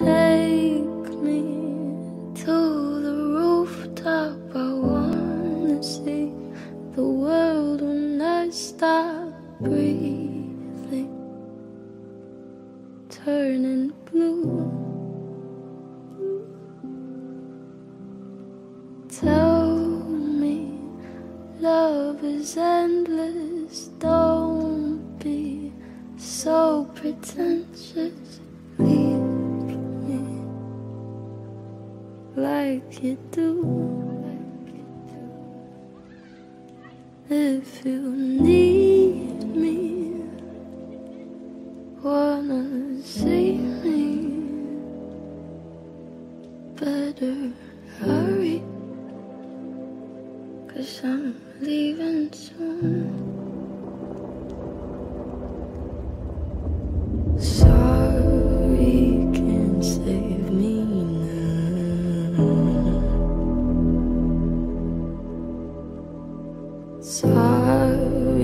Take me to the rooftop. I wanna see the world when I stop breathing, turning blue. Tell me love is endless. Don't be so pretentious. Like you do. If you need me, wanna see me, better hurry. Cause I'm leaving soon. Sorry